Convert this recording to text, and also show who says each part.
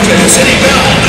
Speaker 1: to the city bell.